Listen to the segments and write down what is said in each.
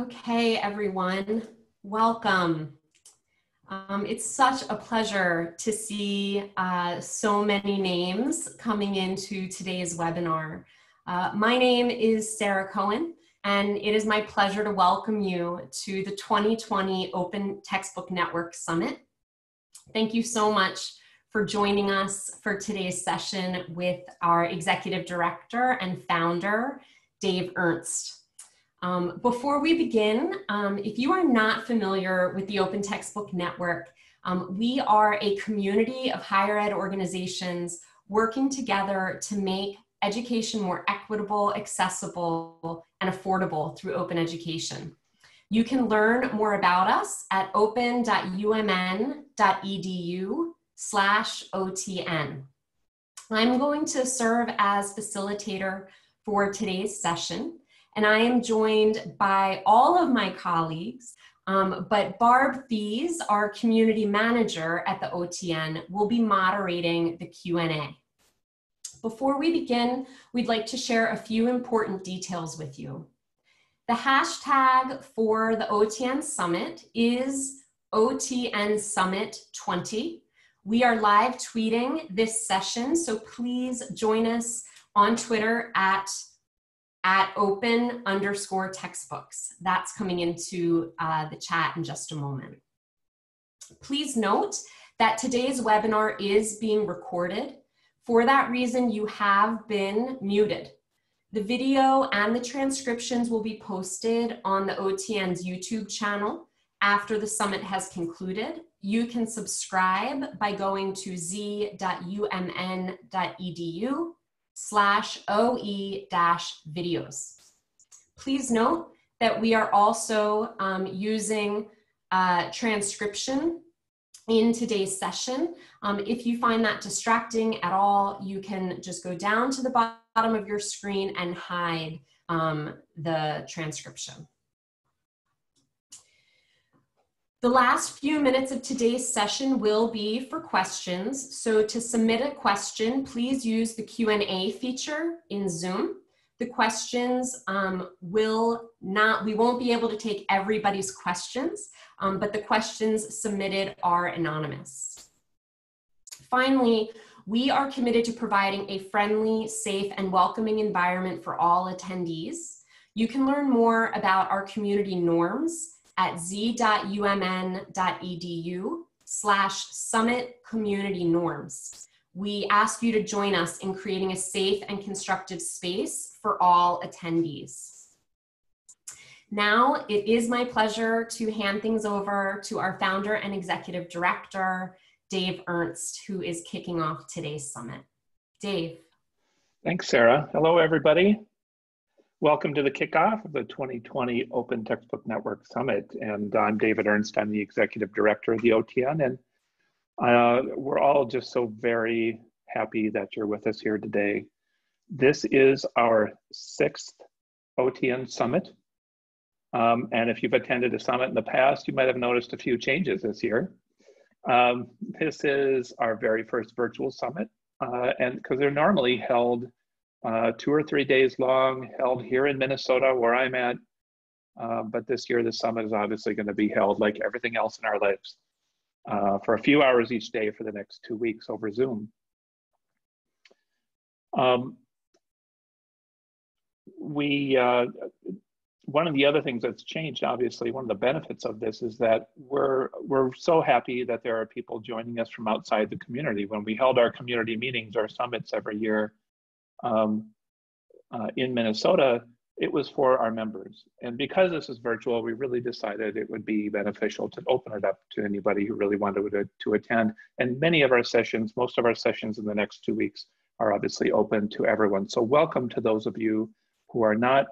Okay, everyone, welcome. Um, it's such a pleasure to see uh, so many names coming into today's webinar. Uh, my name is Sarah Cohen, and it is my pleasure to welcome you to the 2020 Open Textbook Network Summit. Thank you so much for joining us for today's session with our Executive Director and Founder, Dave Ernst. Um, before we begin, um, if you are not familiar with the Open Textbook Network, um, we are a community of higher ed organizations working together to make education more equitable, accessible, and affordable through open education. You can learn more about us at open.umn.edu slash OTN. I'm going to serve as facilitator for today's session and I am joined by all of my colleagues, um, but Barb Thies, our community manager at the OTN, will be moderating the Q&A. Before we begin, we'd like to share a few important details with you. The hashtag for the OTN Summit is OTN Summit 20. We are live tweeting this session, so please join us on Twitter at at open underscore textbooks. That's coming into uh, the chat in just a moment. Please note that today's webinar is being recorded. For that reason, you have been muted. The video and the transcriptions will be posted on the OTN's YouTube channel after the summit has concluded. You can subscribe by going to z.umn.edu slash OE dash videos. Please note that we are also um, using uh, transcription in today's session. Um, if you find that distracting at all, you can just go down to the bottom of your screen and hide um, the transcription. The last few minutes of today's session will be for questions. So to submit a question, please use the Q&A feature in Zoom. The questions um, will not, we won't be able to take everybody's questions, um, but the questions submitted are anonymous. Finally, we are committed to providing a friendly, safe, and welcoming environment for all attendees. You can learn more about our community norms at z.umn.edu slash summit community norms. We ask you to join us in creating a safe and constructive space for all attendees. Now, it is my pleasure to hand things over to our founder and executive director, Dave Ernst, who is kicking off today's summit. Dave. Thanks, Sarah. Hello, everybody. Welcome to the kickoff of the 2020 Open Textbook Network Summit. And I'm David Ernst. I'm the Executive Director of the OTN. And uh, we're all just so very happy that you're with us here today. This is our sixth OTN Summit. Um, and if you've attended a summit in the past, you might have noticed a few changes this year. Um, this is our very first virtual summit. Uh, and because they're normally held uh, two or three days long, held here in Minnesota, where I'm at. Uh, but this year, the summit is obviously going to be held like everything else in our lives uh, for a few hours each day for the next two weeks over Zoom. Um, we, uh, one of the other things that's changed, obviously, one of the benefits of this is that we're, we're so happy that there are people joining us from outside the community. When we held our community meetings, our summits every year, um, uh, in Minnesota, it was for our members. And because this is virtual, we really decided it would be beneficial to open it up to anybody who really wanted to, to attend. And many of our sessions, most of our sessions in the next two weeks are obviously open to everyone. So welcome to those of you who are not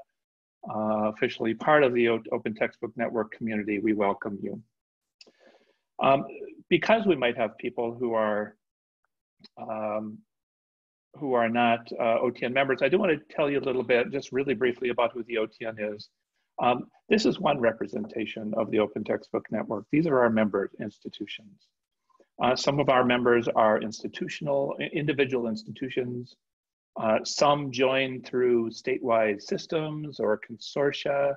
uh, officially part of the Open Textbook Network community, we welcome you. Um, because we might have people who are um, who are not uh, OTN members, I do want to tell you a little bit, just really briefly, about who the OTN is. Um, this is one representation of the Open Textbook Network. These are our member institutions. Uh, some of our members are institutional, individual institutions. Uh, some join through statewide systems or consortia.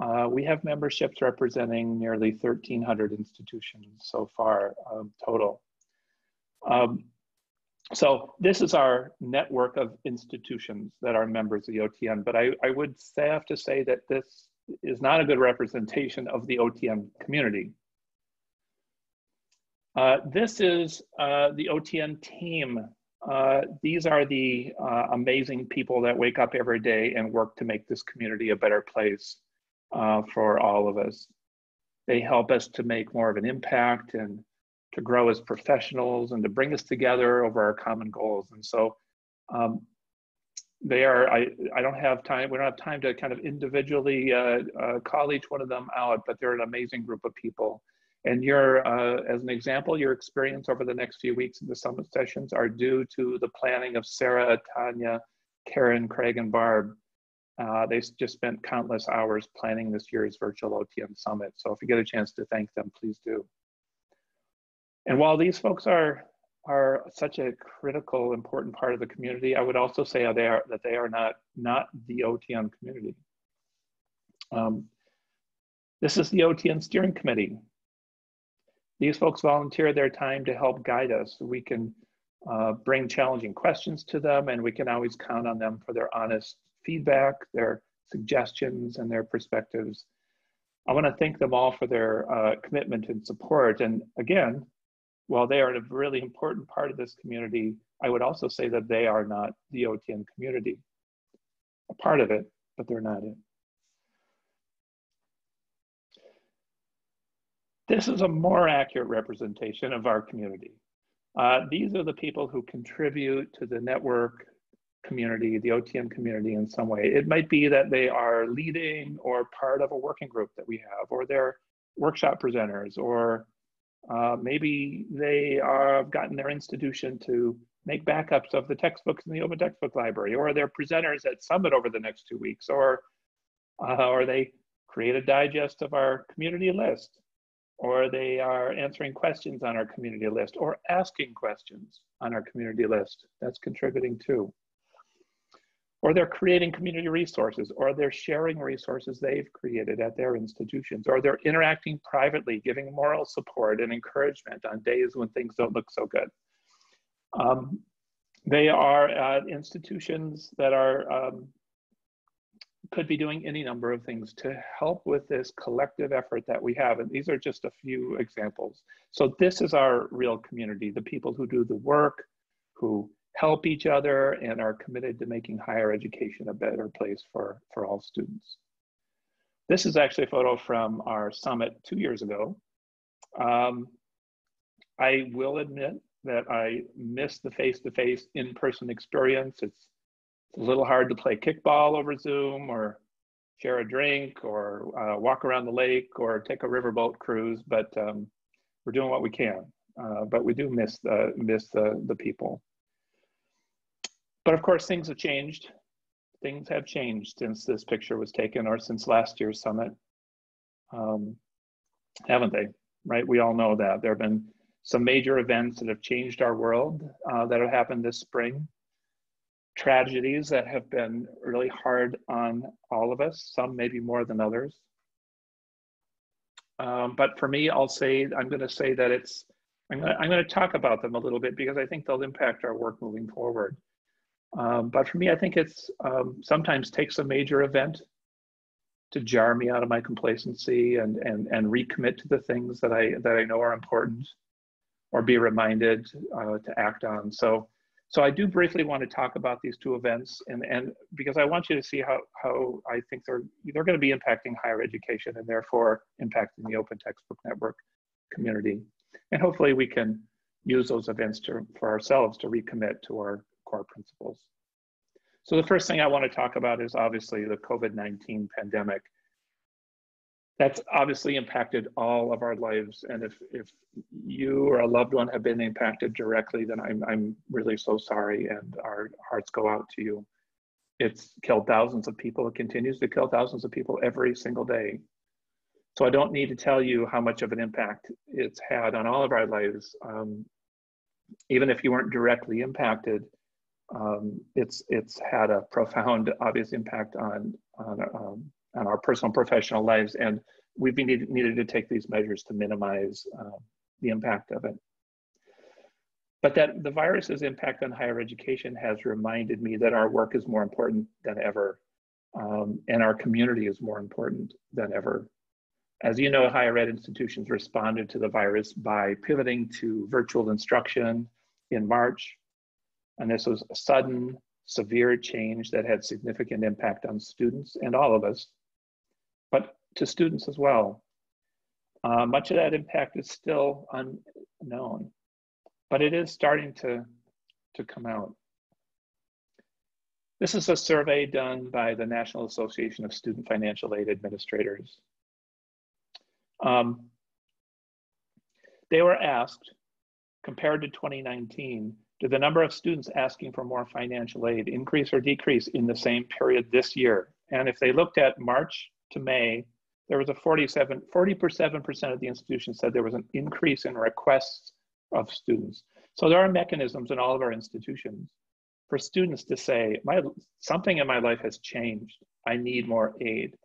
Uh, we have memberships representing nearly 1,300 institutions so far um, total. Um, so this is our network of institutions that are members of the OTN, but I, I would say, have to say that this is not a good representation of the OTN community. Uh, this is uh, the OTN team. Uh, these are the uh, amazing people that wake up every day and work to make this community a better place uh, for all of us. They help us to make more of an impact and to grow as professionals and to bring us together over our common goals. And so um, they are, I, I don't have time, we don't have time to kind of individually uh, uh, call each one of them out, but they're an amazing group of people. And your, uh, as an example, your experience over the next few weeks in the summit sessions are due to the planning of Sarah, Tanya, Karen, Craig, and Barb. Uh, they just spent countless hours planning this year's virtual OTN summit. So if you get a chance to thank them, please do. And while these folks are are such a critical, important part of the community, I would also say they are that they are not not the OTN community. Um, this is the OTN steering committee. These folks volunteer their time to help guide us. We can uh, bring challenging questions to them, and we can always count on them for their honest feedback, their suggestions, and their perspectives. I want to thank them all for their uh, commitment and support. And again, while they are a really important part of this community, I would also say that they are not the OTN community. A part of it, but they're not it. This is a more accurate representation of our community. Uh, these are the people who contribute to the network community, the OTN community in some way. It might be that they are leading or part of a working group that we have, or they're workshop presenters, or uh, maybe they have gotten their institution to make backups of the textbooks in the open textbook library, or they're presenters at Summit over the next two weeks, or, uh, or they create a digest of our community list, or they are answering questions on our community list, or asking questions on our community list. That's contributing too or they're creating community resources, or they're sharing resources they've created at their institutions, or they're interacting privately, giving moral support and encouragement on days when things don't look so good. Um, they are at institutions that are um, could be doing any number of things to help with this collective effort that we have. And these are just a few examples. So this is our real community, the people who do the work, who help each other and are committed to making higher education a better place for, for all students. This is actually a photo from our summit two years ago. Um, I will admit that I miss the face-to-face in-person experience. It's, it's, a little hard to play kickball over Zoom or share a drink or uh, walk around the lake or take a riverboat cruise, but um, we're doing what we can. Uh, but we do miss the, miss the, the people. But of course, things have changed. Things have changed since this picture was taken or since last year's summit, um, haven't they? Right? We all know that. There have been some major events that have changed our world uh, that have happened this spring. Tragedies that have been really hard on all of us, some maybe more than others. Um, but for me, I'll say, I'm going to say that it's, I'm going to, I'm going to talk about them a little bit because I think they'll impact our work moving forward. Um, but for me, I think it's um, sometimes takes a major event to jar me out of my complacency and and and recommit to the things that I that I know are important, or be reminded uh, to act on. So so I do briefly want to talk about these two events, and and because I want you to see how how I think they're they're going to be impacting higher education and therefore impacting the Open Textbook Network community, and hopefully we can use those events to for ourselves to recommit to our core principles. So the first thing I want to talk about is obviously the COVID-19 pandemic. That's obviously impacted all of our lives. And if, if you or a loved one have been impacted directly, then I'm, I'm really so sorry and our hearts go out to you. It's killed thousands of people. It continues to kill thousands of people every single day. So I don't need to tell you how much of an impact it's had on all of our lives. Um, even if you weren't directly impacted, um, it's it's had a profound, obvious impact on on um, on our personal professional lives. And we've been needed, needed to take these measures to minimize uh, the impact of it. But that the virus's impact on higher education has reminded me that our work is more important than ever, um, and our community is more important than ever. As you know, higher ed institutions responded to the virus by pivoting to virtual instruction in March. And this was a sudden, severe change that had significant impact on students and all of us, but to students as well. Uh, much of that impact is still unknown but it is starting to, to come out. This is a survey done by the National Association of Student Financial Aid Administrators. Um, they were asked, compared to 2019, did the number of students asking for more financial aid increase or decrease in the same period this year? And if they looked at March to May, there was a 47, 47% of the institutions said there was an increase in requests of students. So there are mechanisms in all of our institutions for students to say, my, something in my life has changed. I need more aid.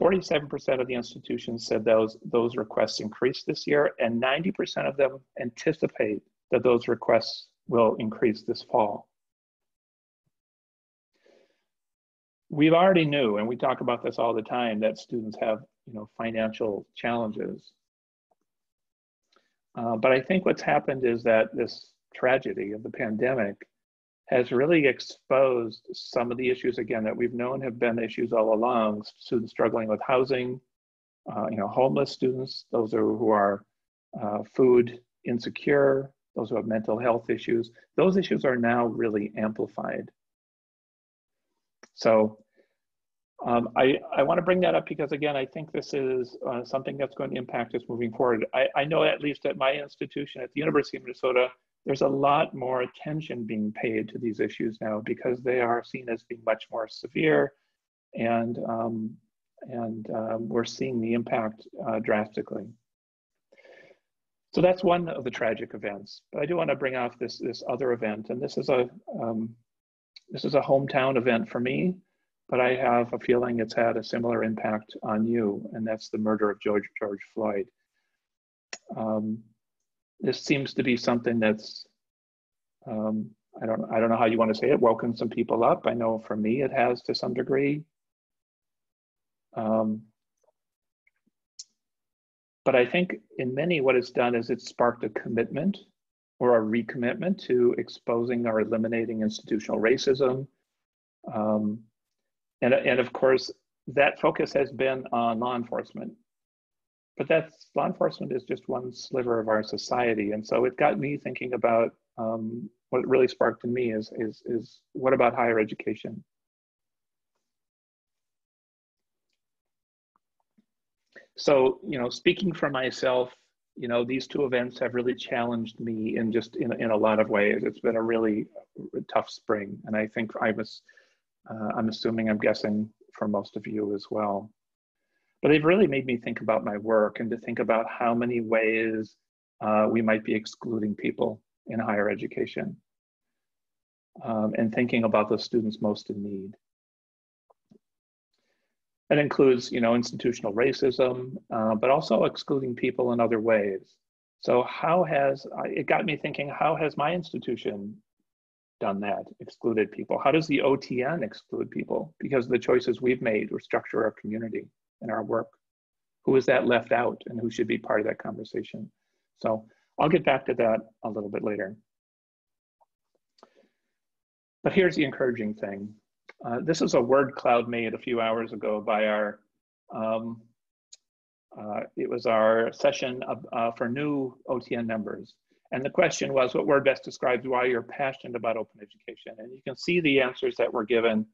47% of the institutions said those, those requests increased this year, and 90% of them anticipate that those requests will increase this fall. We've already knew, and we talk about this all the time, that students have you know, financial challenges. Uh, but I think what's happened is that this tragedy of the pandemic has really exposed some of the issues again that we've known have been issues all along. Students struggling with housing, uh, you know, homeless students, those who are uh, food insecure, those who have mental health issues. Those issues are now really amplified. So um, I, I want to bring that up because, again, I think this is uh, something that's going to impact us moving forward. I, I know, at least at my institution, at the University of Minnesota, there's a lot more attention being paid to these issues now because they are seen as being much more severe, and um, and um, we're seeing the impact uh, drastically. So that's one of the tragic events. But I do want to bring off this this other event, and this is a um, this is a hometown event for me but I have a feeling it's had a similar impact on you, and that's the murder of George, George Floyd. Um, this seems to be something that's, um, I don't, I don't know how you want to say it, woken some people up. I know for me it has to some degree. Um, but I think in many what it's done is it's sparked a commitment or a recommitment to exposing or eliminating institutional racism, um, and, and of course, that focus has been on law enforcement. But that's law enforcement is just one sliver of our society. And so it got me thinking about um, what really sparked in me is, is, is what about higher education? So, you know, speaking for myself, you know, these two events have really challenged me in just in, in a lot of ways. It's been a really tough spring. And I think I was uh, I'm assuming, I'm guessing for most of you as well. But they've really made me think about my work and to think about how many ways uh, we might be excluding people in higher education um, and thinking about the students most in need. That includes, you know, institutional racism, uh, but also excluding people in other ways. So how has, it got me thinking, how has my institution done that, excluded people? How does the OTN exclude people? Because the choices we've made or structure our community and our work. Who is that left out and who should be part of that conversation? So I'll get back to that a little bit later. But here's the encouraging thing. Uh, this is a word cloud made a few hours ago by our, um, uh, it was our session of, uh, for new OTN members. And the question was, what word best describes why you're passionate about open education? And you can see the answers that were given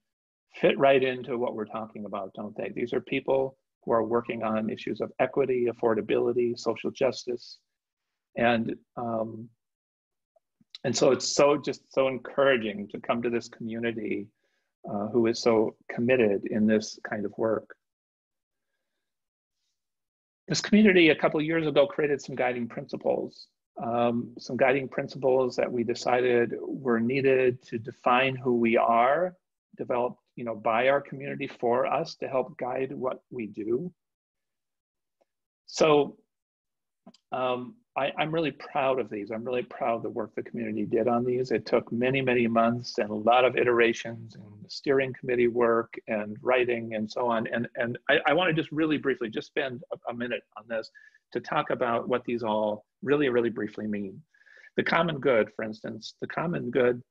fit right into what we're talking about, don't they? These are people who are working on issues of equity, affordability, social justice. And, um, and so it's so just so encouraging to come to this community uh, who is so committed in this kind of work. This community a couple years ago created some guiding principles um, some guiding principles that we decided were needed to define who we are, developed you know, by our community for us to help guide what we do. So um, I, am really proud of these. I'm really proud of the work the community did on these. It took many, many months and a lot of iterations and steering committee work and writing and so on. And, and I, I want to just really briefly, just spend a, a minute on this to talk about what these all really, really briefly mean. The common good, for instance, the common good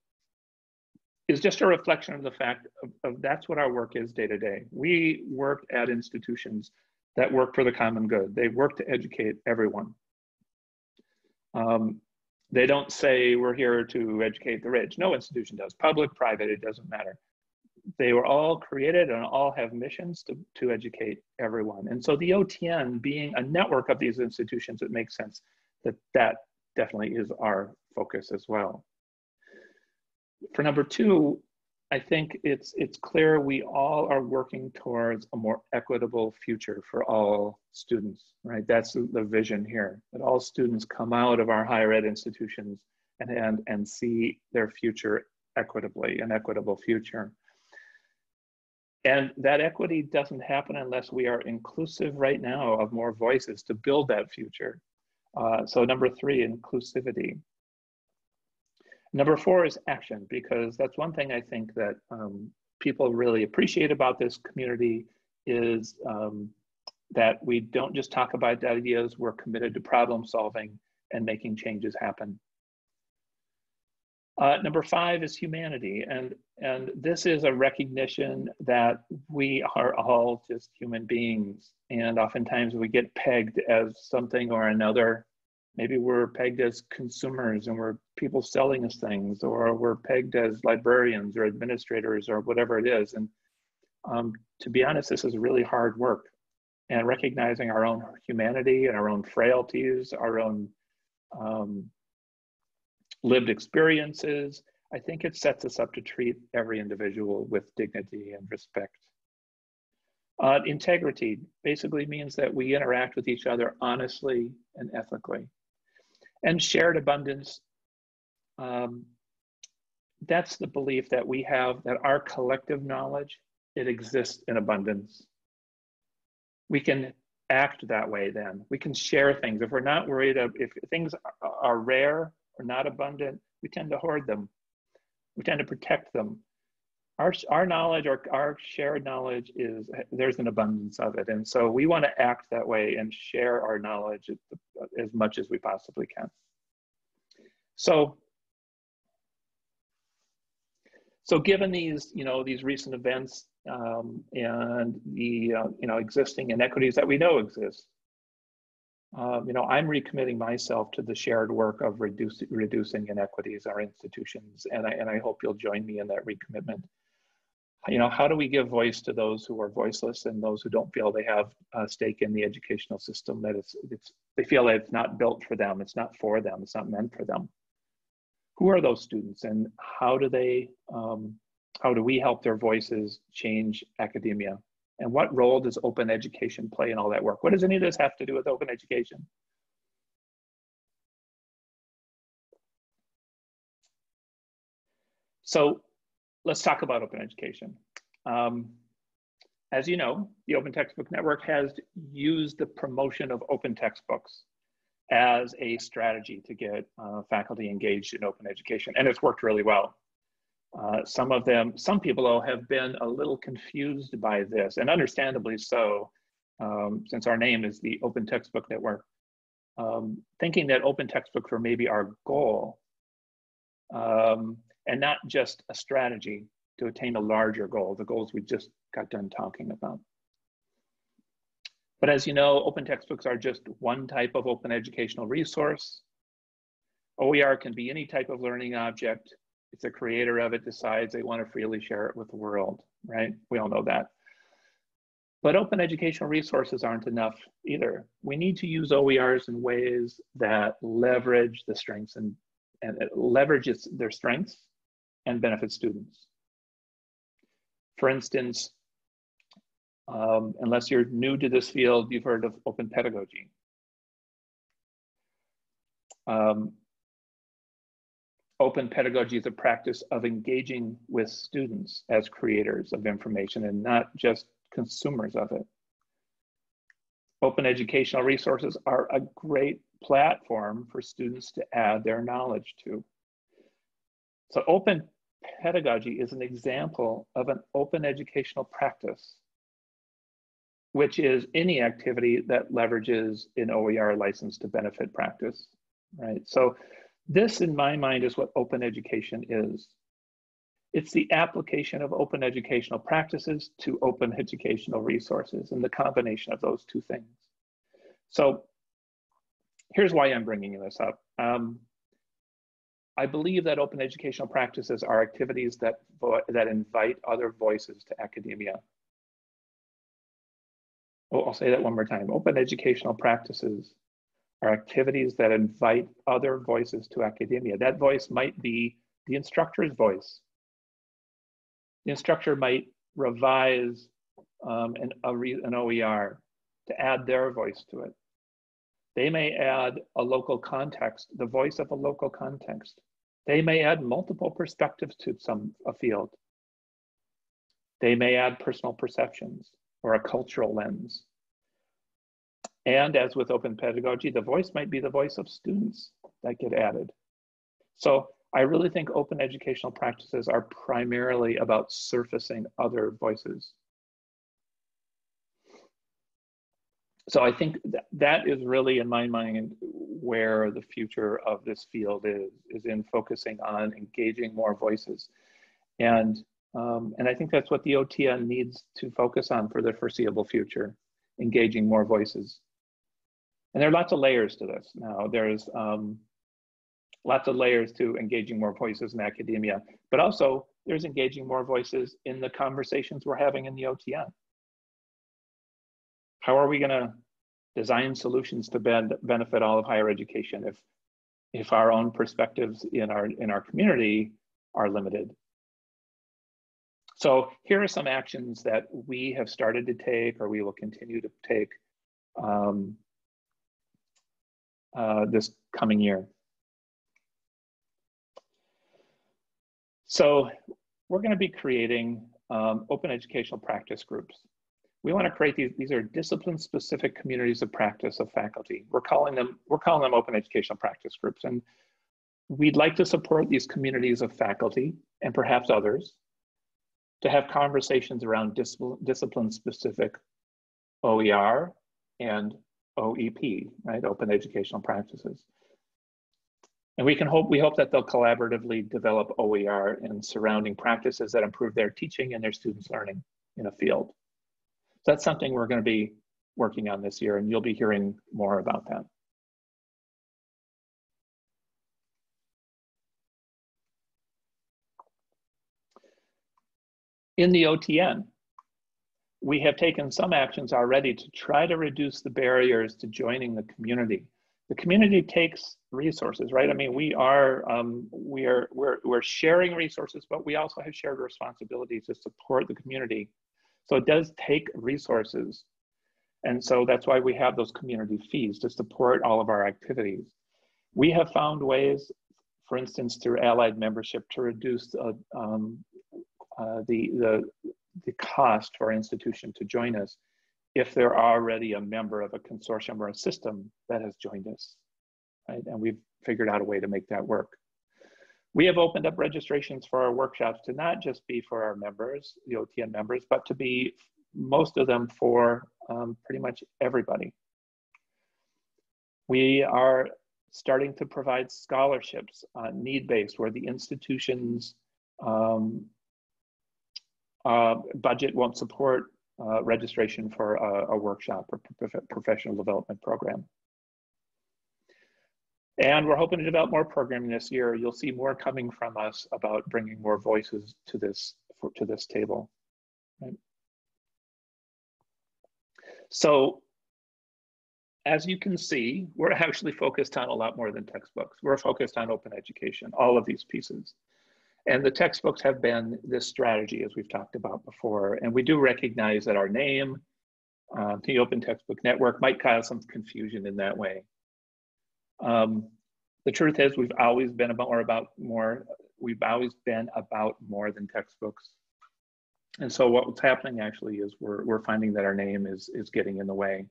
is just a reflection of the fact of, of that's what our work is day to day. We work at institutions that work for the common good. They work to educate everyone. Um, they don't say we're here to educate the rich. No institution does, public, private, it doesn't matter. They were all created and all have missions to, to educate everyone. And so the OTN being a network of these institutions, it makes sense that that definitely is our focus as well. For number two, I think it's it's clear we all are working towards a more equitable future for all students, right? That's the vision here, that all students come out of our higher ed institutions and, and, and see their future equitably, an equitable future. And that equity doesn't happen unless we are inclusive right now of more voices to build that future. Uh, so number three, inclusivity. Number four is action, because that's one thing I think that um, people really appreciate about this community is um, that we don't just talk about ideas, we're committed to problem solving and making changes happen. Uh, number five is humanity. And, and this is a recognition that we are all just human beings. And oftentimes we get pegged as something or another maybe we're pegged as consumers and we're people selling us things or we're pegged as librarians or administrators or whatever it is. And um, to be honest this is really hard work. And recognizing our own humanity and our own frailties our own um, lived experiences i think it sets us up to treat every individual with dignity and respect. Uh, integrity basically means that we interact with each other honestly and ethically and shared abundance. Um, that's the belief that we have that our collective knowledge, it exists in abundance. We can act that way then. We can share things. If we're not worried of if things are rare or not abundant, we tend to hoard them. We tend to protect them. Our, our knowledge, our, our shared knowledge is, there's an abundance of it. And so we want to act that way and share our knowledge as much as we possibly can. So, so given these, you know, these recent events um, and the, uh, you know, existing inequities that we know exist, um, you know, I'm recommitting myself to the shared work of reduce, reducing inequities in our institutions, and I, and I hope you'll join me in that recommitment you know, how do we give voice to those who are voiceless and those who don't feel they have a stake in the educational system, that it's, it's, they feel that it's not built for them, it's not for them, it's not meant for them. Who are those students and how do they, um, how do we help their voices change academia? And what role does open education play in all that work? What does any of this have to do with open education? So let's talk about open education. Um, as you know, the Open Textbook Network has used the promotion of open textbooks as a strategy to get uh, faculty engaged in open education, and it's worked really well. Uh, some of them, some people have been a little confused by this, and understandably so, um, since our name is the Open Textbook Network, um, thinking that open textbooks were maybe our goal. Um, and not just a strategy to attain a larger goal, the goals we just got done talking about. But as you know, open textbooks are just one type of open educational resource. OER can be any type of learning object. If the creator of it decides they want to freely share it with the world, right? We all know that. But open educational resources aren't enough either. We need to use OERs in ways that leverage the strengths and, and uh, leverages their strengths and benefit students. For instance, um, unless you're new to this field, you've heard of open pedagogy. Um, open pedagogy is a practice of engaging with students as creators of information and not just consumers of it. Open educational resources are a great platform for students to add their knowledge to. So open pedagogy is an example of an open educational practice, which is any activity that leverages an OER license to benefit practice, right? So this, in my mind, is what open education is. It's the application of open educational practices to open educational resources and the combination of those two things. So here's why I'm bringing this up. Um, I believe that open educational practices are activities that, that invite other voices to academia. Oh, I'll say that one more time. Open educational practices are activities that invite other voices to academia. That voice might be the instructor's voice. The instructor might revise um, an, an OER to add their voice to it. They may add a local context, the voice of a local context. They may add multiple perspectives to some a field. They may add personal perceptions or a cultural lens. And as with open pedagogy, the voice might be the voice of students that get added. So I really think open educational practices are primarily about surfacing other voices. So I think that, that is really, in my mind, where the future of this field is, is in focusing on engaging more voices. And, um, and I think that's what the OTN needs to focus on for the foreseeable future, engaging more voices. And there are lots of layers to this. Now, there's um, lots of layers to engaging more voices in academia, but also there's engaging more voices in the conversations we're having in the OTN. How are we going to design solutions to ben benefit all of higher education if if our own perspectives in our in our community are limited. So here are some actions that we have started to take or we will continue to take um, uh, this coming year. So we're going to be creating um, open educational practice groups. We want to create these, these are discipline specific communities of practice of faculty. We're calling them, we're calling them open educational practice groups. And we'd like to support these communities of faculty and perhaps others to have conversations around discipline specific OER and OEP, right? Open educational practices. And we can hope, we hope that they'll collaboratively develop OER and surrounding practices that improve their teaching and their students' learning in a field that's something we're going to be working on this year, and you'll be hearing more about that. In the OTN, we have taken some actions already to try to reduce the barriers to joining the community. The community takes resources, right? I mean, we are um, we are we're we're sharing resources, but we also have shared responsibility to support the community so it does take resources. And so that's why we have those community fees to support all of our activities. We have found ways, for instance, through allied membership to reduce uh, um, uh, the, the, the cost for our institution to join us if they're already a member of a consortium or a system that has joined us, right? And we've figured out a way to make that work. We have opened up registrations for our workshops to not just be for our members, the OTN members, but to be most of them for um, pretty much everybody. We are starting to provide scholarships, uh, need-based, where the institution's um, uh, budget won't support uh, registration for a, a workshop or professional development program. And we're hoping to develop more programming this year. You'll see more coming from us about bringing more voices to this for, to this table. Right? So as you can see, we're actually focused on a lot more than textbooks. We're focused on open education, all of these pieces. And the textbooks have been this strategy, as we've talked about before. And we do recognize that our name, uh, the Open Textbook Network, might cause some confusion in that way. Um, The truth is we've always been about more about more, we've always been about more than textbooks. And so what's happening actually is we're, we're finding that our name is, is getting in the way.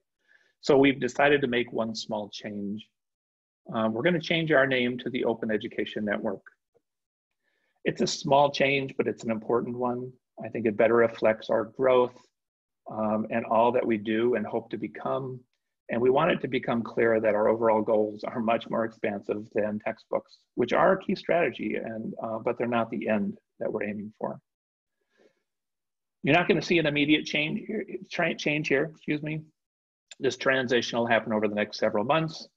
So we've decided to make one small change. Um, we're gonna change our name to the Open Education Network. It's a small change, but it's an important one. I think it better reflects our growth um, and all that we do and hope to become. And we want it to become clear that our overall goals are much more expansive than textbooks, which are a key strategy, and uh, but they're not the end that we're aiming for. You're not going to see an immediate change here, change here, excuse me. This transition will happen over the next several months.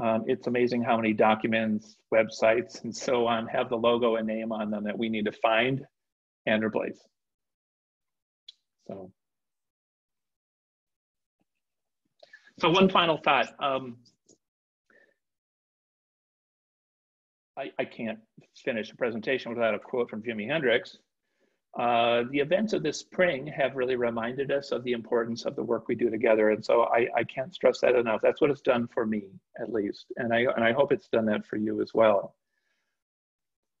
Um, it's amazing how many documents, websites, and so on have the logo and name on them that we need to find and replace. So, so one final thought. Um, I, I can't finish a presentation without a quote from Jimi Hendrix. Uh, the events of this spring have really reminded us of the importance of the work we do together. And so I, I can't stress that enough. That's what it's done for me, at least. And I, and I hope it's done that for you as well.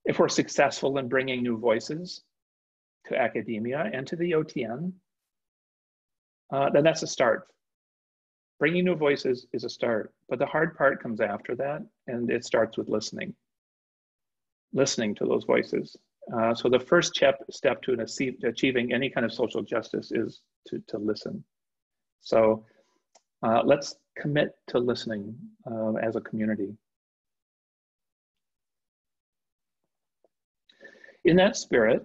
If we're successful in bringing new voices to academia and to the OTN, uh, then that's a start. Bringing new voices is a start, but the hard part comes after that, and it starts with listening. Listening to those voices. Uh, so the first step, step to achieving any kind of social justice is to, to listen. So uh, let's commit to listening uh, as a community. In that spirit,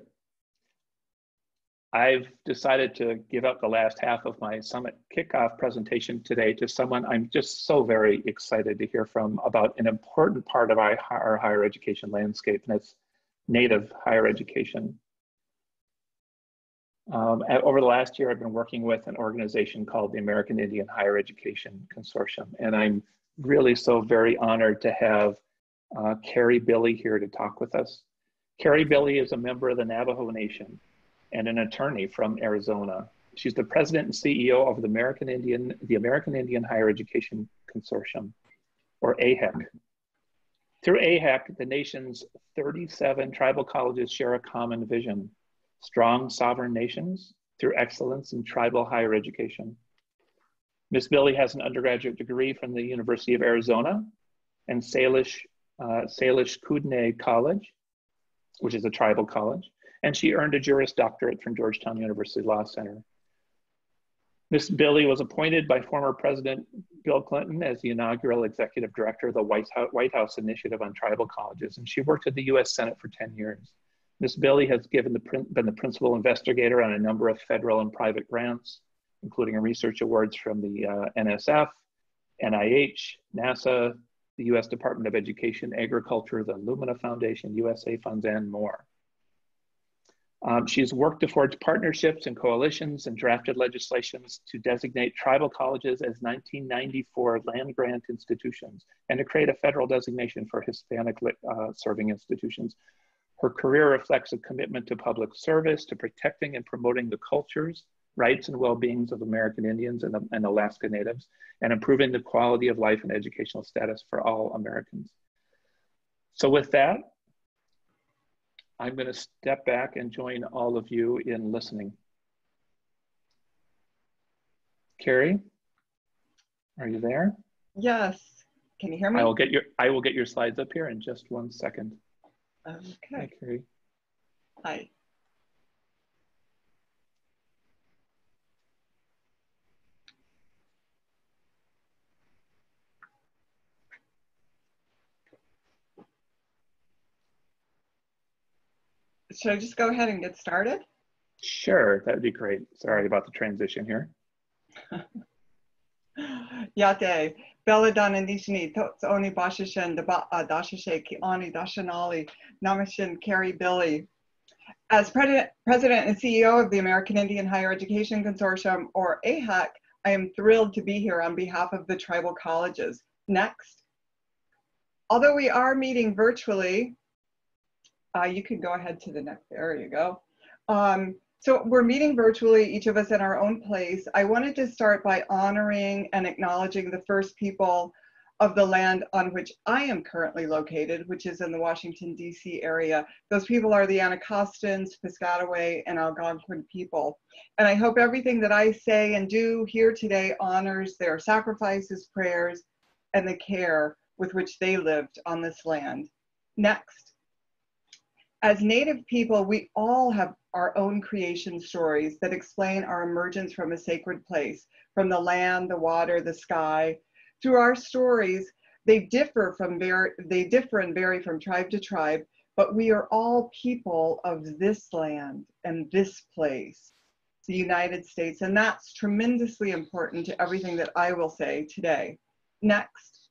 I've decided to give up the last half of my summit kickoff presentation today to someone I'm just so very excited to hear from about an important part of our, higher education landscape, and it's native higher education. Um, over the last year, I've been working with an organization called the American Indian Higher Education Consortium, and I'm really so very honored to have uh, Carrie Billy here to talk with us. Carrie Billy is a member of the Navajo Nation and an attorney from Arizona. She's the president and CEO of the American Indian, the American Indian Higher Education Consortium, or AHEC. Through AHEC, the nation's 37 tribal colleges share a common vision, strong sovereign nations through excellence in tribal higher education. Ms. Billy has an undergraduate degree from the University of Arizona and Salish, uh, Salish Kootenai College, which is a tribal college, and she earned a Juris Doctorate from Georgetown University Law Center. Ms. Billy was appointed by former President Bill Clinton as the inaugural executive director of the White House, White House Initiative on Tribal Colleges, and she worked at the US Senate for 10 years. Ms. Billy has given the, been the principal investigator on a number of federal and private grants, including research awards from the uh, NSF, NIH, NASA, the US Department of Education, Agriculture, the Lumina Foundation, USA Funds, and more. Um, she's worked to forge partnerships and coalitions and drafted legislations to designate tribal colleges as 1994 land grant institutions and to create a federal designation for Hispanic uh, serving institutions. Her career reflects a commitment to public service, to protecting and promoting the cultures, rights, and well-beings of American Indians and, and Alaska Natives, and improving the quality of life and educational status for all Americans. So with that, I'm going to step back and join all of you in listening. Carrie, are you there? Yes. Can you hear me? I will get your I will get your slides up here in just one second. Okay. Hi, Carrie. Hi. Should I just go ahead and get started? Sure, that would be great. Sorry about the transition here. Yate, Bella Dananishni, Oni Bashishan, uh, Dashishe, Ani Dashanali, Namashin, Carrie Billy. As President and CEO of the American Indian Higher Education Consortium, or AHEC, I am thrilled to be here on behalf of the tribal colleges. Next. Although we are meeting virtually, uh, you can go ahead to the next, there you go. Um, so we're meeting virtually, each of us in our own place. I wanted to start by honoring and acknowledging the first people of the land on which I am currently located, which is in the Washington, D.C. area. Those people are the Anacostans, Piscataway, and Algonquin people. And I hope everything that I say and do here today honors their sacrifices, prayers, and the care with which they lived on this land. Next. As Native people, we all have our own creation stories that explain our emergence from a sacred place, from the land, the water, the sky, through our stories, they differ from they differ and vary from tribe to tribe, but we are all people of this land and this place, the United States, and that's tremendously important to everything that I will say today. Next.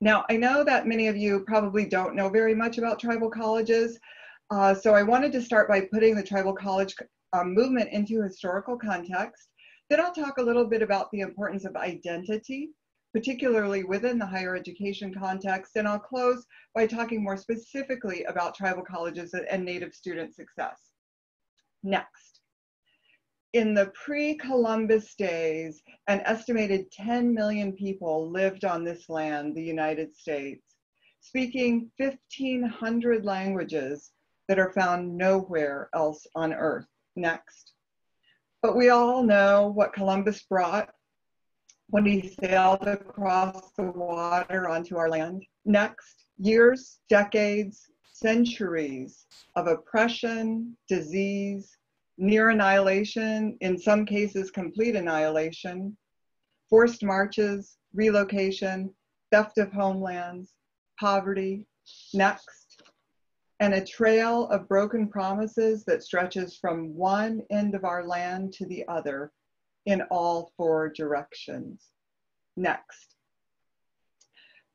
Now, I know that many of you probably don't know very much about tribal colleges, uh, so I wanted to start by putting the tribal college um, movement into historical context. Then I'll talk a little bit about the importance of identity particularly within the higher education context. And I'll close by talking more specifically about tribal colleges and Native student success. Next. In the pre-Columbus days, an estimated 10 million people lived on this land, the United States, speaking 1,500 languages that are found nowhere else on earth. Next. But we all know what Columbus brought when he sailed across the water onto our land. Next, years, decades, centuries of oppression, disease, near annihilation, in some cases, complete annihilation, forced marches, relocation, theft of homelands, poverty. Next, and a trail of broken promises that stretches from one end of our land to the other in all four directions. Next.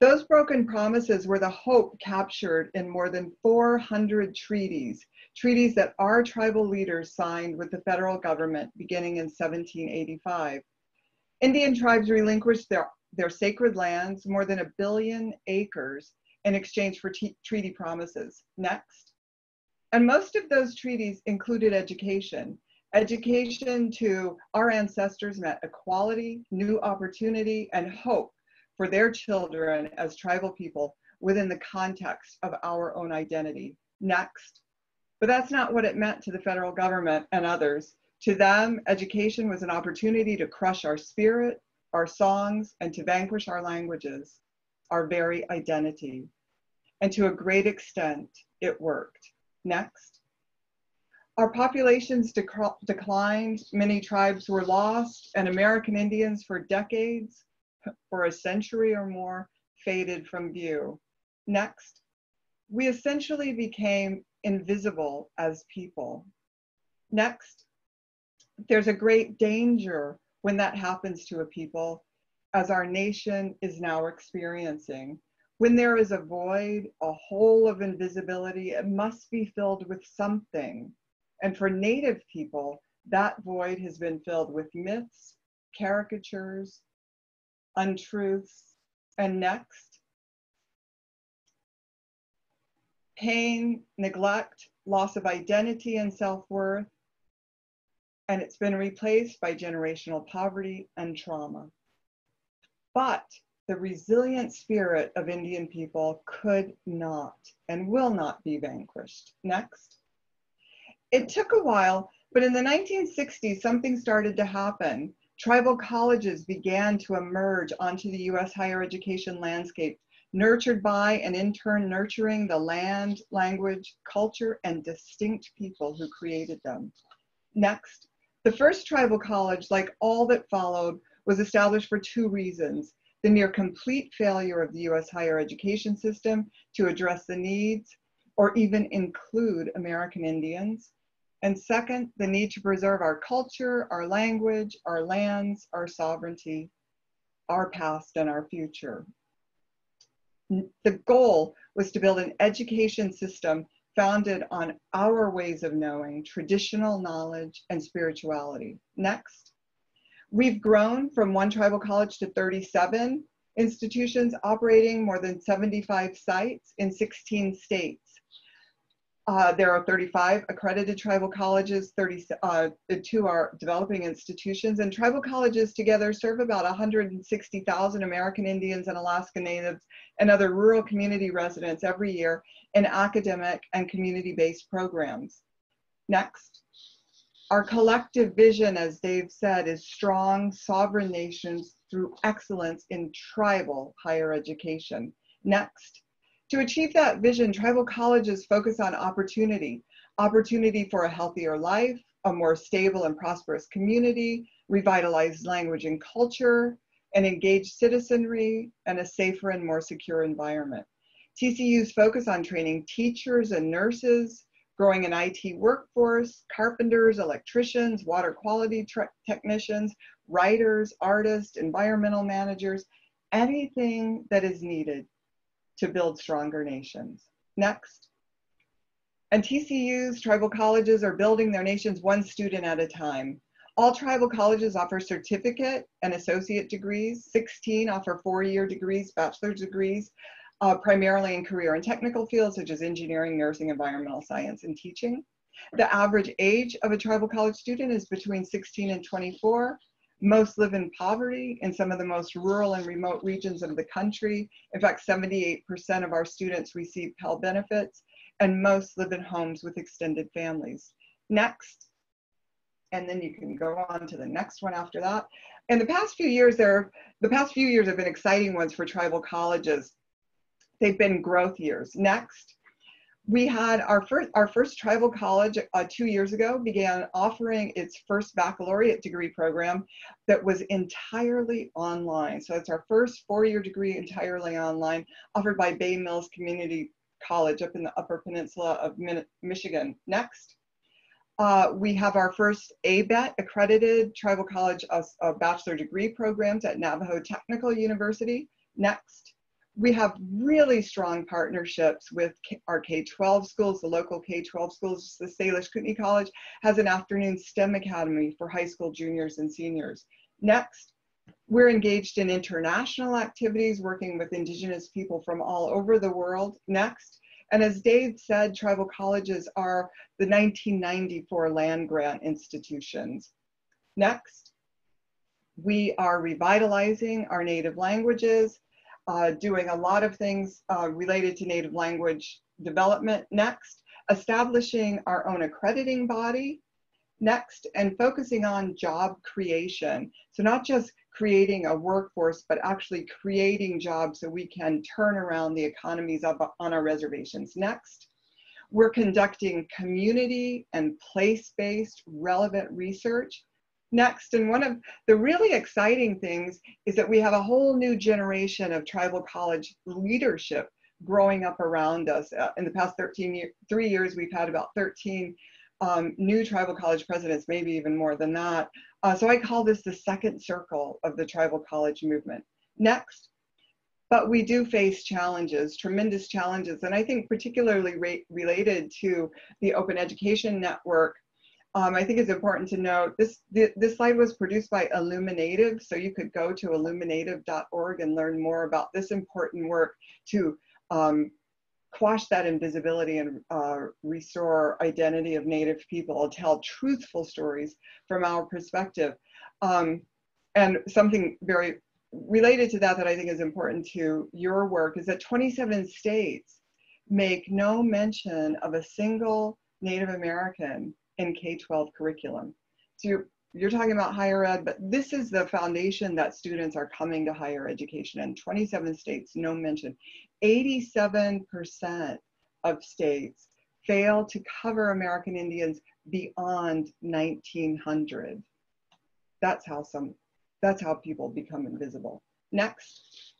Those broken promises were the hope captured in more than 400 treaties, treaties that our tribal leaders signed with the federal government beginning in 1785. Indian tribes relinquished their, their sacred lands, more than a billion acres, in exchange for treaty promises. Next. And most of those treaties included education, Education to our ancestors meant equality, new opportunity, and hope for their children as tribal people within the context of our own identity. Next. But that's not what it meant to the federal government and others. To them, education was an opportunity to crush our spirit, our songs, and to vanquish our languages, our very identity. And to a great extent, it worked. Next. Our populations dec declined, many tribes were lost, and American Indians for decades, for a century or more, faded from view. Next, we essentially became invisible as people. Next, there's a great danger when that happens to a people, as our nation is now experiencing. When there is a void, a hole of invisibility, it must be filled with something. And for Native people, that void has been filled with myths, caricatures, untruths, and next, pain, neglect, loss of identity and self worth, and it's been replaced by generational poverty and trauma. But the resilient spirit of Indian people could not and will not be vanquished. Next. It took a while, but in the 1960s, something started to happen. Tribal colleges began to emerge onto the US higher education landscape, nurtured by and in turn nurturing the land, language, culture, and distinct people who created them. Next, the first tribal college, like all that followed, was established for two reasons. The near complete failure of the US higher education system to address the needs or even include American Indians, and second, the need to preserve our culture, our language, our lands, our sovereignty, our past, and our future. The goal was to build an education system founded on our ways of knowing, traditional knowledge, and spirituality. Next. We've grown from one tribal college to 37 institutions operating more than 75 sites in 16 states. Uh, there are 35 accredited tribal colleges, 30, uh, two are developing institutions, and tribal colleges together serve about 160,000 American Indians and Alaska Natives and other rural community residents every year in academic and community-based programs. Next. Our collective vision, as Dave said, is strong sovereign nations through excellence in tribal higher education. Next. To achieve that vision, tribal colleges focus on opportunity, opportunity for a healthier life, a more stable and prosperous community, revitalized language and culture, an engaged citizenry, and a safer and more secure environment. TCU's focus on training teachers and nurses, growing an IT workforce, carpenters, electricians, water quality technicians, writers, artists, environmental managers, anything that is needed to build stronger nations. Next. And TCU's tribal colleges are building their nations one student at a time. All tribal colleges offer certificate and associate degrees. 16 offer four-year degrees, bachelor's degrees, uh, primarily in career and technical fields such as engineering, nursing, environmental science, and teaching. The average age of a tribal college student is between 16 and 24. Most live in poverty in some of the most rural and remote regions of the country. In fact, 78% of our students receive Pell benefits, and most live in homes with extended families. Next, and then you can go on to the next one after that. In the past few years, there, the past few years have been exciting ones for tribal colleges. They've been growth years. Next, we had our first our first tribal college uh, two years ago began offering its first baccalaureate degree program that was entirely online. So it's our first four-year degree entirely online offered by bay mills community college up in the upper peninsula of Min michigan. Next. Uh, we have our first ABET accredited tribal college uh, uh, bachelor degree programs at Navajo Technical University. Next, we have really strong partnerships with our K-12 schools, the local K-12 schools. The Salish Kootenai College has an afternoon STEM academy for high school juniors and seniors. Next, we're engaged in international activities, working with Indigenous people from all over the world. Next, and as Dave said, tribal colleges are the 1994 land grant institutions. Next, we are revitalizing our native languages uh, doing a lot of things uh, related to native language development next, establishing our own accrediting body next, and focusing on job creation. So not just creating a workforce, but actually creating jobs so we can turn around the economies of, on our reservations. Next, we're conducting community and place-based relevant research next. And one of the really exciting things is that we have a whole new generation of tribal college leadership growing up around us. Uh, in the past 13 year, three years, we've had about 13 um, new tribal college presidents, maybe even more than that. Uh, so I call this the second circle of the tribal college movement. Next, but we do face challenges, tremendous challenges, and I think particularly related to the Open Education Network um, I think it's important to note this, this slide was produced by Illuminative, so you could go to illuminative.org and learn more about this important work to um, quash that invisibility and uh, restore identity of Native people, tell truthful stories from our perspective. Um, and something very related to that that I think is important to your work is that 27 states make no mention of a single Native American in K-12 curriculum. So you're, you're talking about higher ed, but this is the foundation that students are coming to higher education in 27 states, no mention. 87% of states fail to cover American Indians beyond 1900. That's how some, that's how people become invisible. Next.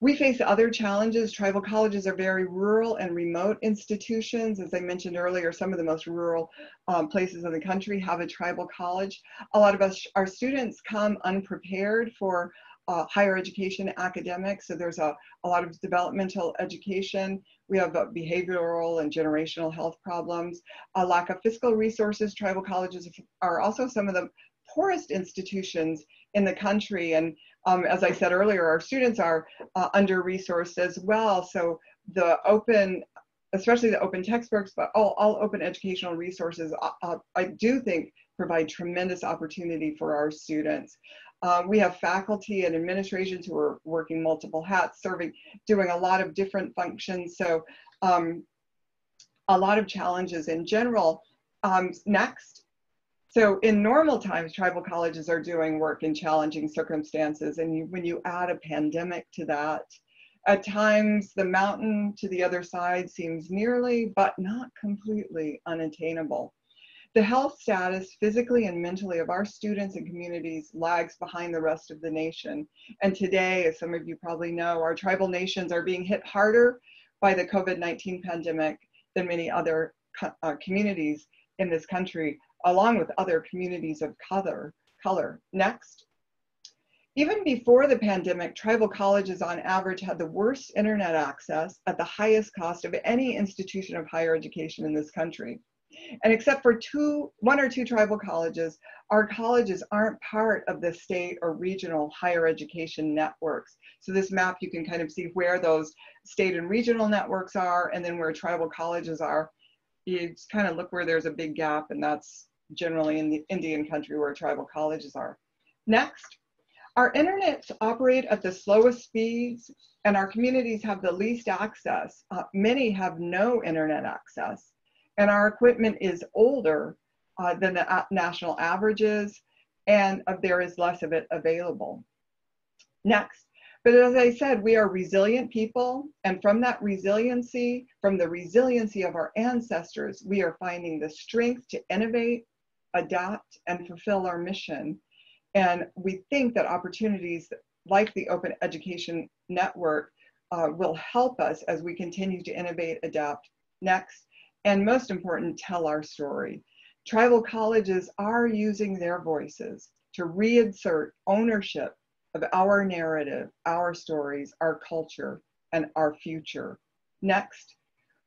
We face other challenges. Tribal colleges are very rural and remote institutions. As I mentioned earlier, some of the most rural um, places in the country have a tribal college. A lot of us, our students come unprepared for uh, higher education academics. So there's a, a lot of developmental education. We have uh, behavioral and generational health problems, a lack of fiscal resources. Tribal colleges are also some of the poorest institutions in the country. And um, as I said earlier, our students are uh, under-resourced as well. So the open especially the open textbooks, but all, all open educational resources, uh, uh, I do think provide tremendous opportunity for our students. Uh, we have faculty and administrations who are working multiple hats, serving, doing a lot of different functions. So um, a lot of challenges in general. Um, next. So in normal times, tribal colleges are doing work in challenging circumstances. And you, when you add a pandemic to that, at times the mountain to the other side seems nearly, but not completely unattainable. The health status, physically and mentally, of our students and communities lags behind the rest of the nation. And today, as some of you probably know, our tribal nations are being hit harder by the COVID 19 pandemic than many other uh, communities in this country, along with other communities of color. color. Next. Even before the pandemic, tribal colleges on average had the worst internet access at the highest cost of any institution of higher education in this country. And except for two, one or two tribal colleges, our colleges aren't part of the state or regional higher education networks. So this map, you can kind of see where those state and regional networks are and then where tribal colleges are. You kind of look where there's a big gap and that's generally in the Indian country where tribal colleges are. Next, our internets operate at the slowest speeds and our communities have the least access. Uh, many have no internet access and our equipment is older uh, than the national averages, and uh, there is less of it available. Next, but as I said, we are resilient people, and from that resiliency, from the resiliency of our ancestors, we are finding the strength to innovate, adapt, and fulfill our mission. And we think that opportunities like the Open Education Network uh, will help us as we continue to innovate, adapt. Next, and most important, tell our story. Tribal colleges are using their voices to reinsert ownership of our narrative, our stories, our culture, and our future. Next,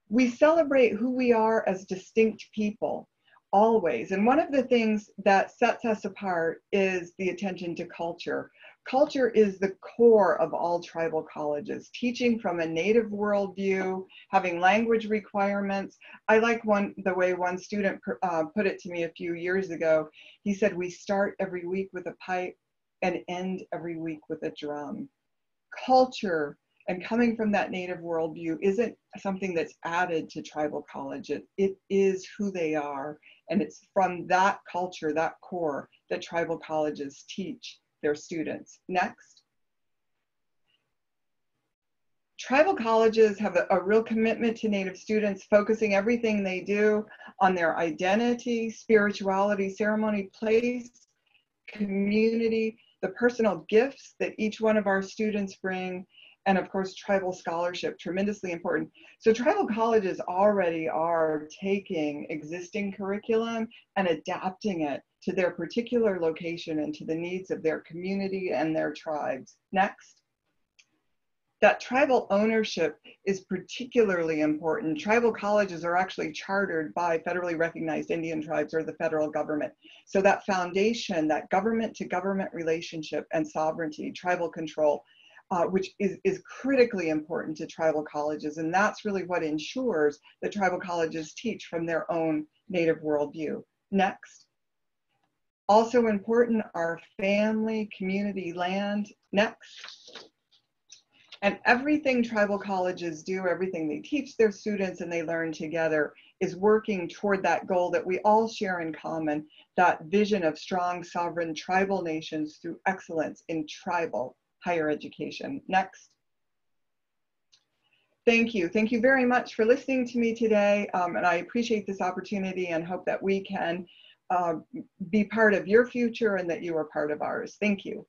we celebrate who we are as distinct people, always. And one of the things that sets us apart is the attention to culture. Culture is the core of all tribal colleges, teaching from a native worldview, having language requirements. I like one the way one student uh, put it to me a few years ago. He said, we start every week with a pipe and end every week with a drum. Culture and coming from that native worldview isn't something that's added to tribal college. It, it is who they are. And it's from that culture, that core, that tribal colleges teach their students. Next. Tribal colleges have a, a, real commitment to Native students, focusing everything they do on their identity, spirituality, ceremony, place, community, the personal gifts that each one of our students bring, and of course, tribal scholarship, tremendously important. So tribal colleges already are taking existing curriculum and adapting it to their particular location and to the needs of their community and their tribes. Next. That tribal ownership is particularly important. Tribal colleges are actually chartered by federally recognized Indian tribes or the federal government. So that foundation, that government to government relationship and sovereignty, tribal control, uh, which is, is critically important to tribal colleges. And that's really what ensures that tribal colleges teach from their own native worldview. Next. Also important are family, community, land. Next. And everything tribal colleges do, everything they teach their students and they learn together is working toward that goal that we all share in common, that vision of strong sovereign tribal nations through excellence in tribal higher education. Next. Thank you. Thank you very much for listening to me today. Um, and I appreciate this opportunity and hope that we can uh, be part of your future and that you are part of ours. Thank you.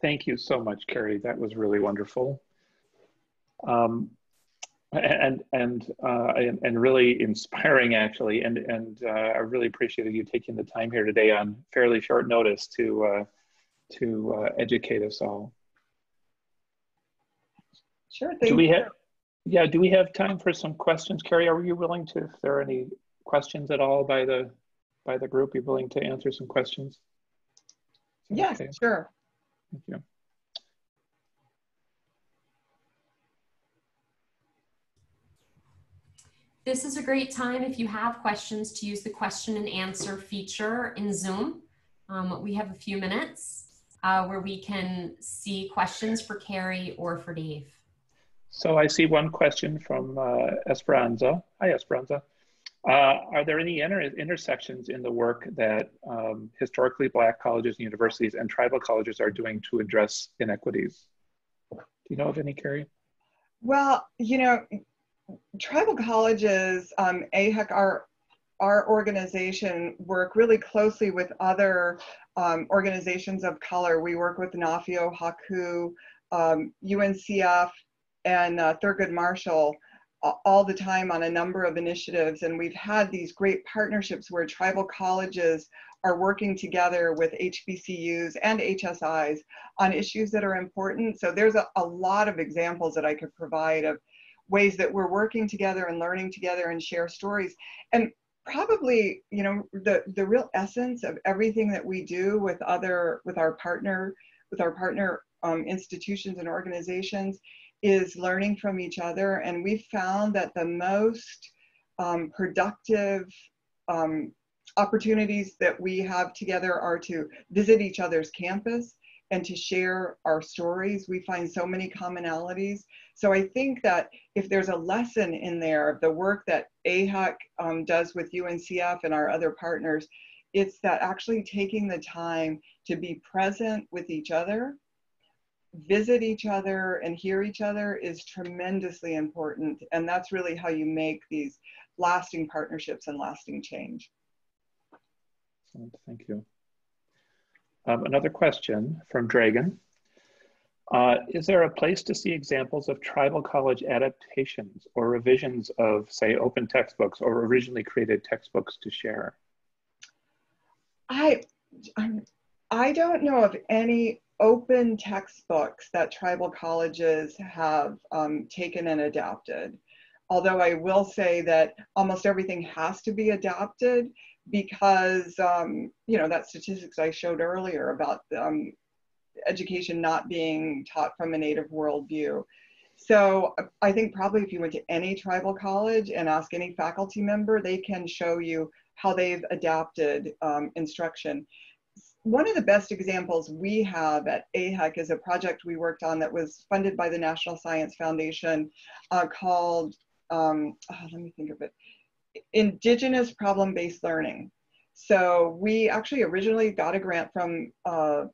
Thank you so much, Carrie. That was really wonderful. Um, and and, uh, and, and really inspiring actually and and uh, I really appreciated you taking the time here today on fairly short notice to uh, to uh, educate us all. Sure. do we have yeah? Do we have time for some questions, Carrie? Are you willing to? If there are any questions at all by the by the group, you willing to answer some questions? Yes, okay. sure. Thank you. This is a great time if you have questions to use the question and answer feature in Zoom. Um, we have a few minutes uh, where we can see questions for Carrie or for Dave. So I see one question from uh, Esperanza. Hi, Esperanza. Uh, are there any inter intersections in the work that um, historically Black colleges and universities and tribal colleges are doing to address inequities? Do you know of any, Carrie? Well, you know, tribal colleges, um, AHEC, our, our organization work really closely with other um, organizations of color. We work with NAFEO, HACU, um, UNCF, and uh, Thurgood Marshall all the time on a number of initiatives. And we've had these great partnerships where tribal colleges are working together with HBCUs and HSIs on issues that are important. So there's a, a lot of examples that I could provide of ways that we're working together and learning together and share stories. And probably, you know, the, the real essence of everything that we do with other, with our partner, with our partner um, institutions and organizations is learning from each other. And we found that the most um, productive um, opportunities that we have together are to visit each other's campus and to share our stories. We find so many commonalities. So I think that if there's a lesson in there of the work that AHEC um, does with UNCF and our other partners, it's that actually taking the time to be present with each other visit each other and hear each other is tremendously important. And that's really how you make these lasting partnerships and lasting change. Thank you. Um, another question from Dragon. Uh, is there a place to see examples of tribal college adaptations or revisions of, say, open textbooks or originally created textbooks to share? I, I don't know of any open textbooks that tribal colleges have um, taken and adapted. Although I will say that almost everything has to be adapted because, um, you know, that statistics I showed earlier about um, education not being taught from a native worldview. So I think probably if you went to any tribal college and ask any faculty member, they can show you how they've adapted um, instruction one of the best examples we have at AHEC is a project we worked on that was funded by the National Science Foundation uh, called, um, oh, let me think of it, Indigenous Problem-Based Learning. So we actually originally got a grant from uh,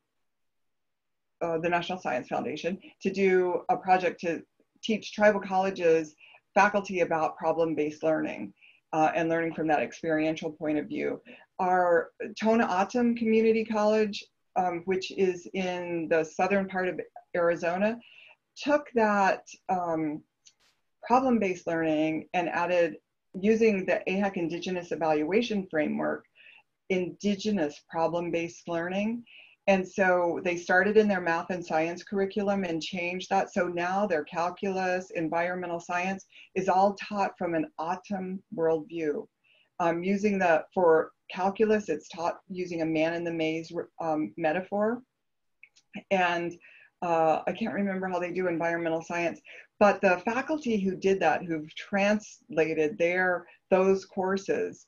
uh, the National Science Foundation to do a project to teach tribal colleges faculty about problem-based learning uh, and learning from that experiential point of view our Tohono O'odham Community College, um, which is in the southern part of Arizona, took that um, problem-based learning and added, using the AHEC Indigenous Evaluation Framework, Indigenous problem-based learning. And so they started in their math and science curriculum and changed that. So now their calculus, environmental science is all taught from an O'odham worldview. Um, using the, for calculus, it's taught using a man in the maze um, metaphor. And uh, I can't remember how they do environmental science, but the faculty who did that, who've translated their those courses,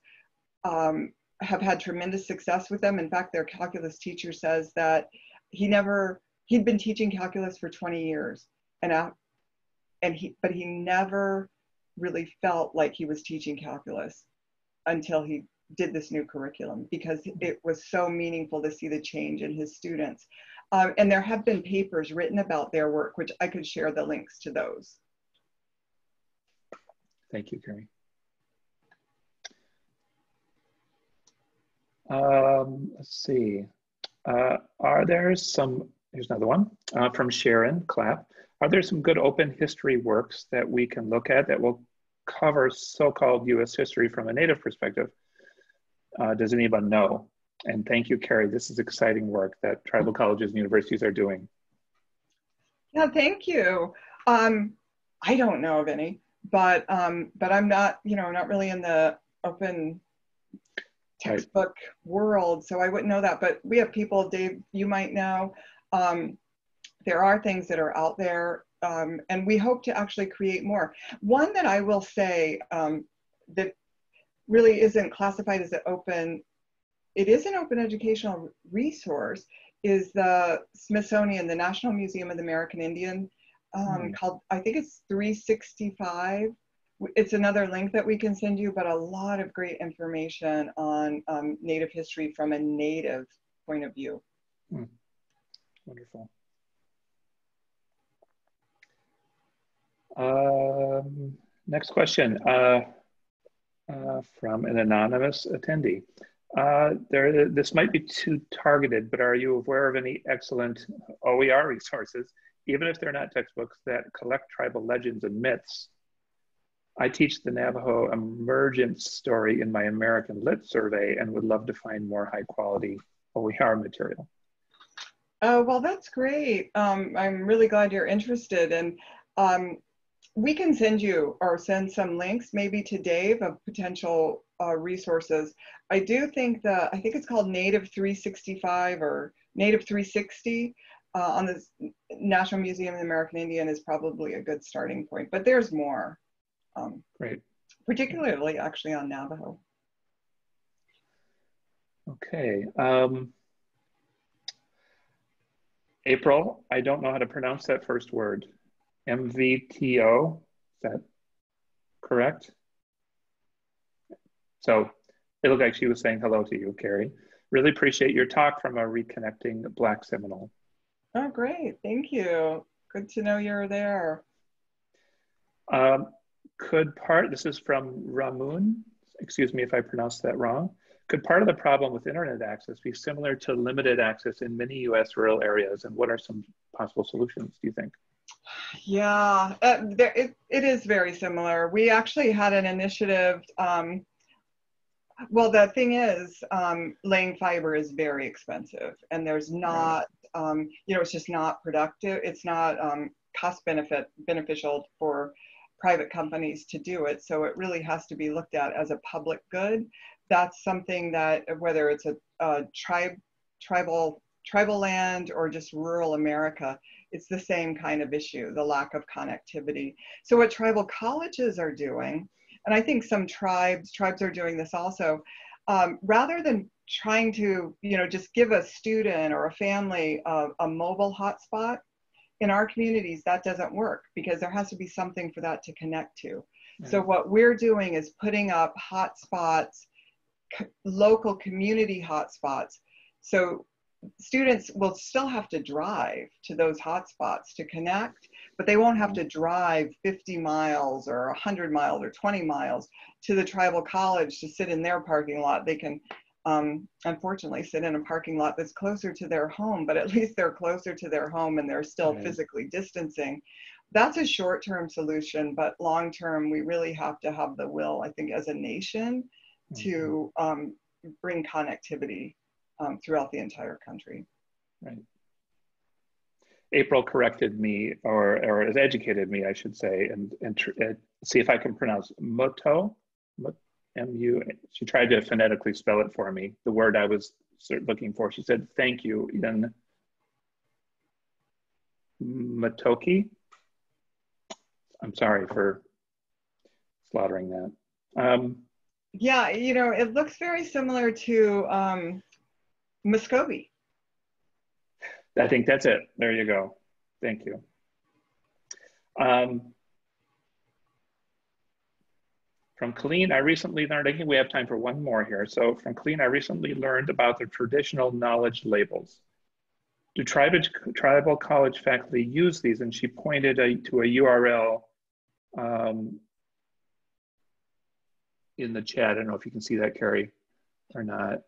um, have had tremendous success with them. In fact, their calculus teacher says that he never he'd been teaching calculus for 20 years, and and he but he never really felt like he was teaching calculus until he did this new curriculum because it was so meaningful to see the change in his students. Um, and there have been papers written about their work, which I could share the links to those. Thank you, Carrie. Um, let's see. Uh, are there some, here's another one uh, from Sharon Clapp. Are there some good open history works that we can look at that will cover so-called US history from a Native perspective uh, does anyone know? And thank you, Carrie. This is exciting work that tribal colleges and universities are doing. Yeah, thank you. Um, I don't know of any, but um, but I'm not, you know, not really in the open textbook world, so I wouldn't know that. But we have people, Dave, you might know. Um, there are things that are out there, um, and we hope to actually create more. One that I will say, um, that really isn't classified as an open, it is an open educational resource, is the Smithsonian, the National Museum of the American Indian, um, mm. called, I think it's 365. It's another link that we can send you, but a lot of great information on um, Native history from a Native point of view. Mm. Wonderful. Um, next question uh, uh, from an anonymous attendee. Uh, there, this might be too targeted, but are you aware of any excellent OER resources, even if they're not textbooks, that collect tribal legends and myths? I teach the Navajo emergence story in my American Lit survey and would love to find more high quality OER material. Oh, well, that's great. Um, I'm really glad you're interested. And um, we can send you or send some links maybe to Dave of potential uh, resources. I do think that, I think it's called Native 365 or Native 360 uh, on the National Museum of the American Indian is probably a good starting point, but there's more. Um, Great. Particularly actually on Navajo. Okay. Um, April, I don't know how to pronounce that first word. MVTO, is that correct? So it looked like she was saying hello to you, Carrie. Really appreciate your talk from a Reconnecting Black Seminole. Oh, great. Thank you. Good to know you're there. Um, could part, this is from Ramun, excuse me if I pronounced that wrong. Could part of the problem with internet access be similar to limited access in many US rural areas? And what are some possible solutions, do you think? Yeah, uh, there, it, it is very similar. We actually had an initiative. Um, well, the thing is, um, laying fiber is very expensive, and there's not, um, you know, it's just not productive. It's not um, cost benefit beneficial for private companies to do it. So it really has to be looked at as a public good. That's something that whether it's a, a tribe, tribal, tribal land or just rural America, it's the same kind of issue, the lack of connectivity. So what tribal colleges are doing, and I think some tribes, tribes are doing this also, um, rather than trying to, you know, just give a student or a family a, a mobile hotspot, in our communities, that doesn't work because there has to be something for that to connect to. So what we're doing is putting up hotspots, local community hotspots. So students will still have to drive to those hotspots to connect, but they won't have to mm-hmm. drive 50 miles or 100 miles or 20 miles to the tribal college to sit in their parking lot. They can um, unfortunately sit in a parking lot that's closer to their home, but at least they're closer to their home and they're still right. physically distancing. That's a short term solution, but long term, we really have to have the will, I think, as a nation mm-hmm. to um, bring connectivity um, throughout the entire country. Right. April corrected me, or, or has educated me, I should say, and, and uh, see if I can pronounce moto, M-U, she tried to phonetically spell it for me, the word I was looking for. She said, thank you in Matoki. I'm sorry for slaughtering that. Um, yeah, you know, it looks very similar to um, Muscogee. I think that's it. There you go. Thank you. Um, from Colleen, I recently learned, I think we have time for one more here. So from Colleen, I recently learned about the traditional knowledge labels. Do tribal, tribal college faculty use these? And she pointed a, to a URL um, in the chat. I don't know if you can see that, Carrie, or not.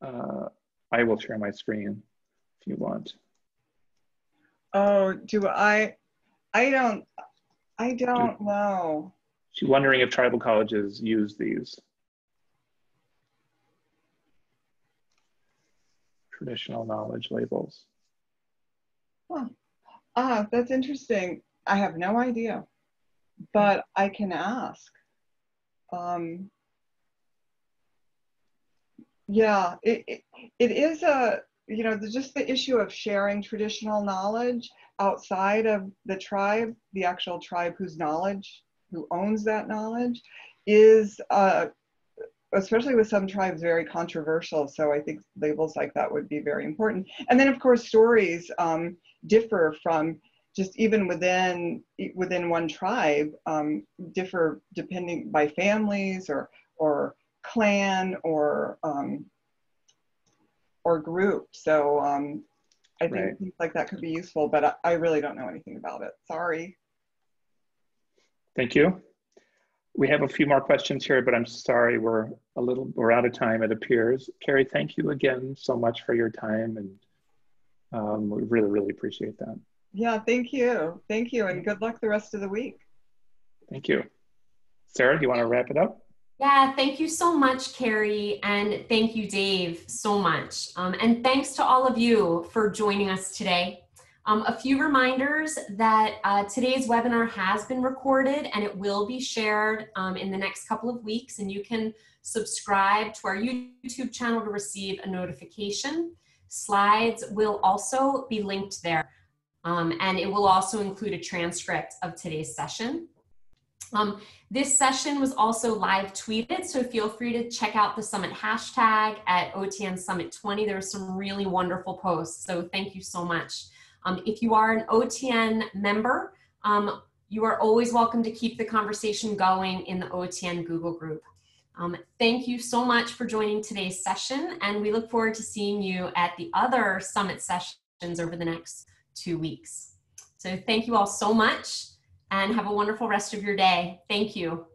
Uh, I will share my screen if you want. Oh, do I? I don't. I don't do, know. She's wondering if tribal colleges use these. Traditional knowledge labels. Huh. Ah, that's interesting. I have no idea, but I can ask. Um, yeah, it, it, it is a, you know, the, just the issue of sharing traditional knowledge outside of the tribe, the actual tribe whose knowledge who owns that knowledge is, uh, especially with some tribes, very controversial. So I think labels like that would be very important. And then, of course, stories um, differ from just even within within one tribe um, differ depending by families or or clan or um, or group. So um, I think right. things like that could be useful, but I, I really don't know anything about it. Sorry. Thank you. We have a few more questions here, but I'm sorry we're a little we're out of time. It appears. Carrie, thank you again so much for your time, and um, we really really appreciate that. Yeah, thank you, thank you, and good luck the rest of the week. Thank you, Sarah. Do you want to wrap it up? Yeah, thank you so much, Carrie, and thank you, Dave, so much. Um, and thanks to all of you for joining us today. Um, a few reminders that uh, today's webinar has been recorded and it will be shared um, in the next couple of weeks and you can subscribe to our YouTube channel to receive a notification. Slides will also be linked there um, and it will also include a transcript of today's session. Um, this session was also live tweeted, so feel free to check out the summit hashtag at OTN Summit 20. There were some really wonderful posts, so thank you so much. Um, if you are an OTN member, um, you are always welcome to keep the conversation going in the OTN Google group. Um, thank you so much for joining today's session, and we look forward to seeing you at the other summit sessions over the next two weeks. So thank you all so much, and have a wonderful rest of your day. Thank you.